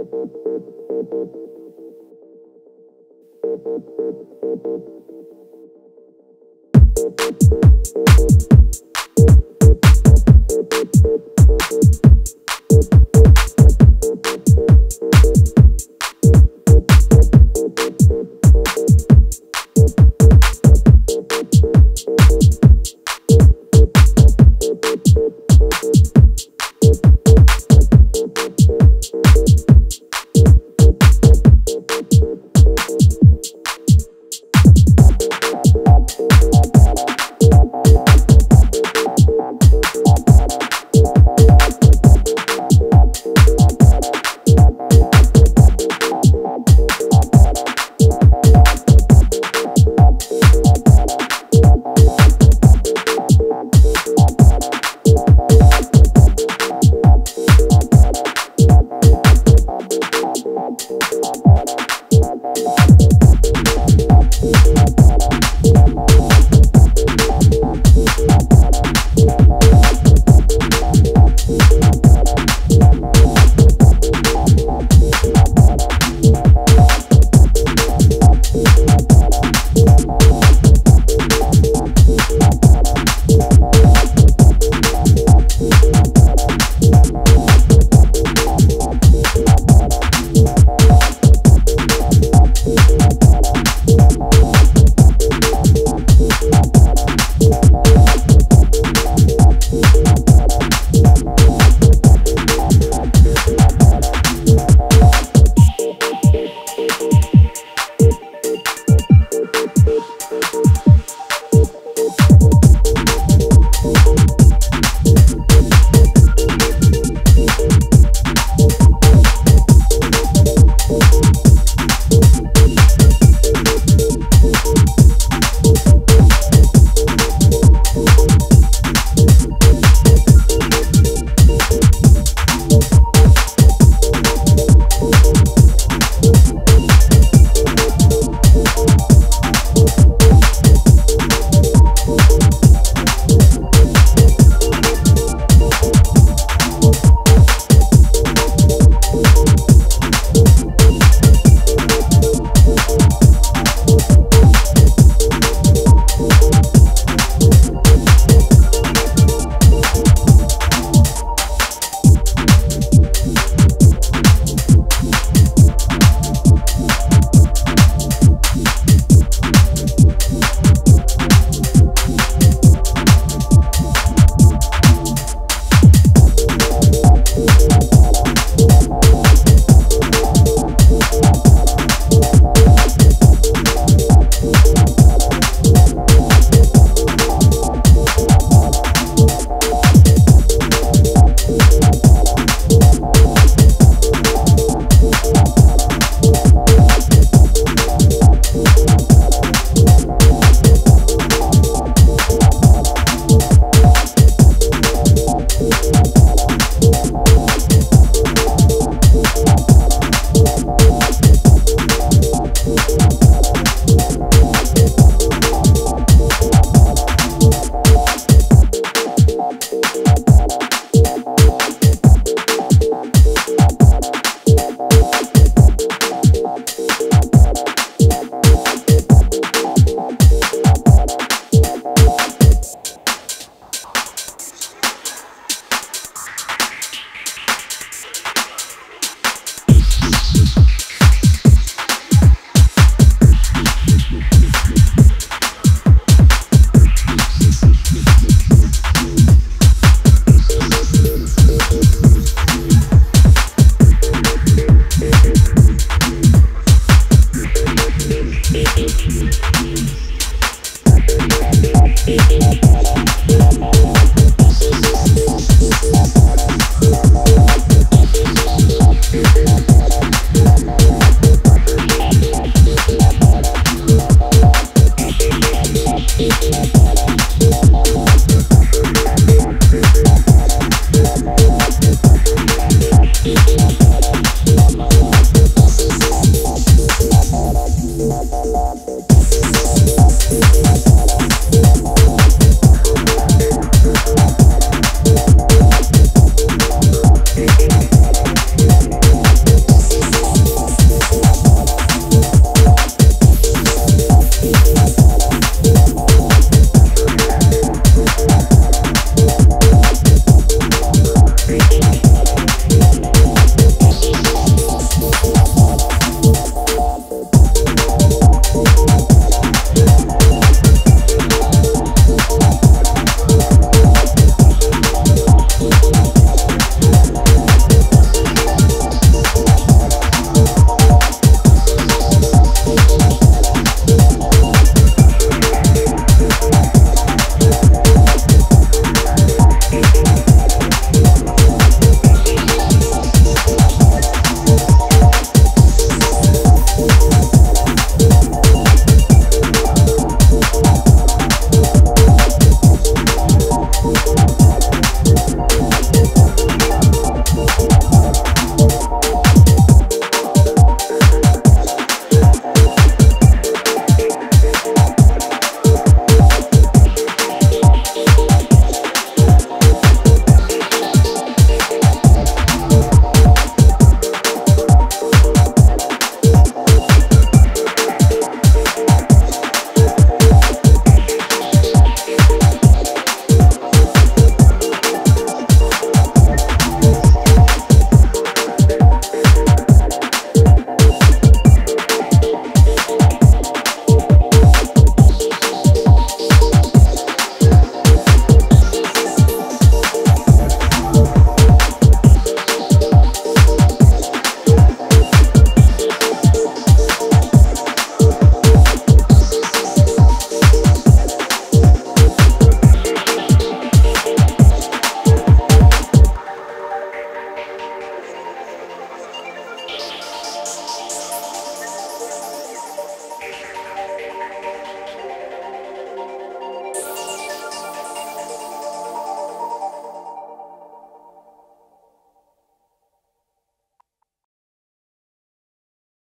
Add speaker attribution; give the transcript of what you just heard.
Speaker 1: Thank you. Peace.